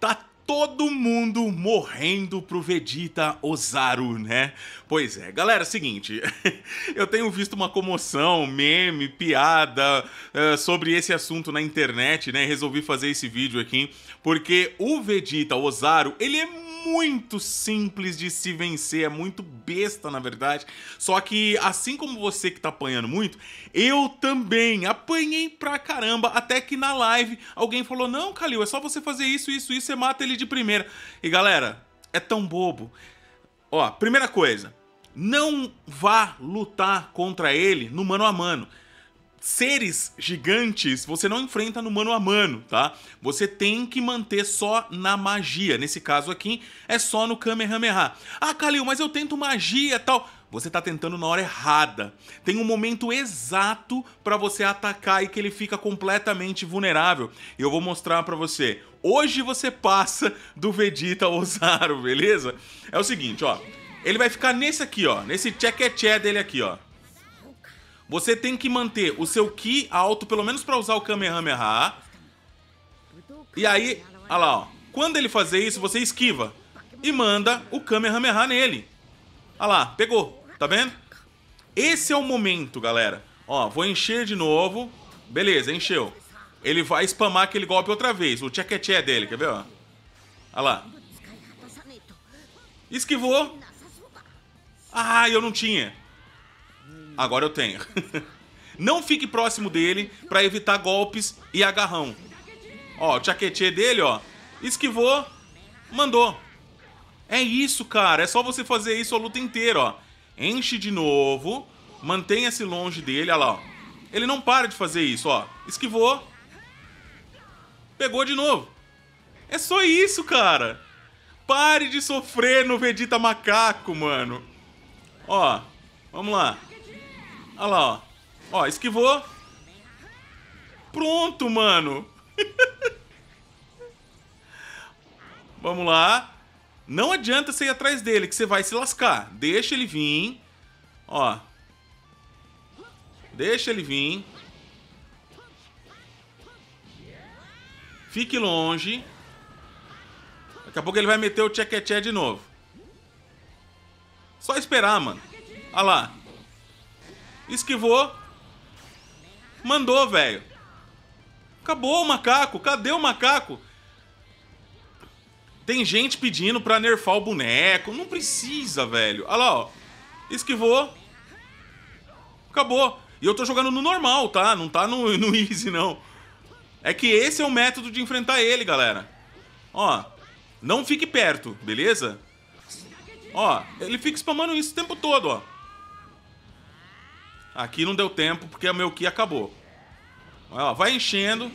Tá todo mundo morrendo pro Vegeta Ozaru, né? Pois é, galera, é seguinte, eu tenho visto uma comoção, meme, piada uh, sobre esse assunto na internet, né? Resolvi fazer esse vídeo aqui porque o Vegeta Ozaru, ele é muito simples de se vencer, é muito besta, na verdade. Só que, assim como você que tá apanhando muito, eu também apanhei pra caramba, até que na live alguém falou, não, Kalil, é só você fazer isso, isso, isso, você mata ele de primeira. E galera, é tão bobo. Ó, primeira coisa, não vá lutar contra ele no mano a mano seres gigantes você não enfrenta no mano a mano, tá? Você tem que manter só na magia. Nesse caso aqui, é só no Kamehameha. Ah, Kalil, mas eu tento magia tal. Você tá tentando na hora errada. Tem um momento exato para você atacar e que ele fica completamente vulnerável. E eu vou mostrar para você. Hoje você passa do Vegeta ao Ozaru, beleza? É o seguinte, ó. Ele vai ficar nesse aqui, ó. Nesse tcheque dele aqui, ó. Você tem que manter o seu Ki alto, pelo menos para usar o Kamehameha. E aí, olha lá, ó. Quando ele fazer isso, você esquiva. E manda o Kamehameha nele. Olha lá, pegou. Tá vendo? Esse é o momento, galera. Ó, vou encher de novo. Beleza, encheu. Ele vai spamar aquele golpe outra vez. O tchequetché dele, quer ver, ó? Olha lá. Esquivou. Ah, eu não tinha. Agora eu tenho. Não fique próximo dele para evitar golpes e agarrão. Ó, o tchaquetê dele, ó. Esquivou, mandou. É isso, cara. É só você fazer isso a luta inteira, ó. Enche de novo, mantenha-se longe dele, olha lá, ó. Ele não para de fazer isso, ó. Esquivou. Pegou de novo. É só isso, cara. Pare de sofrer no Vegeta Macaco, mano. Ó, vamos lá. Olha lá, ó. Ó, esquivou. Pronto, mano. Vamos lá. Não adianta você ir atrás dele, que você vai se lascar. Deixa ele vir. Ó. Deixa ele vir. Fique longe. Daqui a pouco ele vai meter o tchequetché de novo. Só esperar, mano. Olha lá. Esquivou. Mandou, velho. Acabou o macaco. Cadê o macaco? Tem gente pedindo pra nerfar o boneco. Não precisa, velho. Olha lá, ó. Esquivou. Acabou. E eu tô jogando no normal, tá? Não tá no, no easy, não. É que esse é o método de enfrentar ele, galera. Ó. Não fique perto, beleza? Ó, ele fica spamando isso o tempo todo, ó. Aqui não deu tempo porque o meu Ki acabou. Ó, vai enchendo.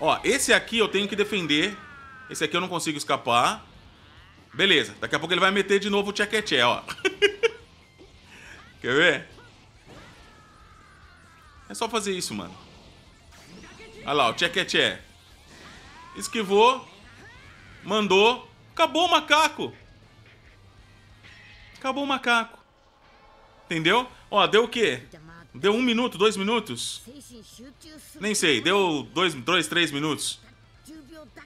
Ó, esse aqui eu tenho que defender. Esse aqui eu não consigo escapar. Beleza, daqui a pouco ele vai meter de novo o tchequeté, ó. Quer ver? É só fazer isso, mano. Olha lá, o tchequeté. Esquivou. Mandou. Acabou o macaco. Acabou o macaco. Entendeu? Ó, deu o quê? Deu um minuto, dois minutos? Nem sei, deu dois, dois, três minutos.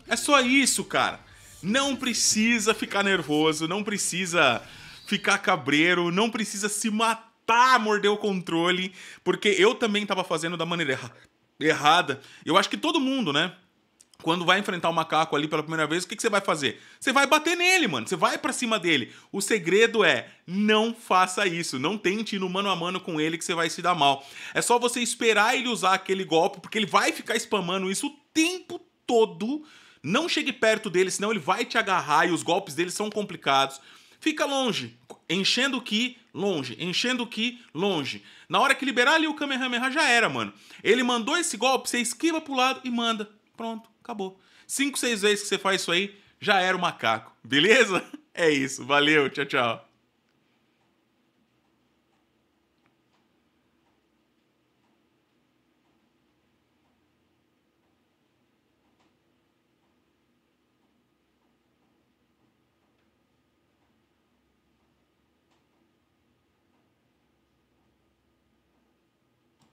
É só isso, cara. Não precisa ficar nervoso, não precisa ficar cabreiro, não precisa se matar, morder o controle, porque eu também tava fazendo da maneira errada. Eu acho que todo mundo, né? quando vai enfrentar o macaco ali pela primeira vez, o que, que você vai fazer? Você vai bater nele, mano. Você vai para cima dele. O segredo é não faça isso. Não tente ir no mano a mano com ele que você vai se dar mal. É só você esperar ele usar aquele golpe, porque ele vai ficar spamando isso o tempo todo. Não chegue perto dele, senão ele vai te agarrar e os golpes dele são complicados. Fica longe, enchendo o Ki, longe, enchendo o Ki, longe. Na hora que liberar ali o Kamehameha já era, mano. Ele mandou esse golpe, você esquiva pro lado e manda. Pronto acabou. Cinco, seis vezes que você faz isso aí, já era o macaco. Beleza? É isso. Valeu. Tchau, tchau.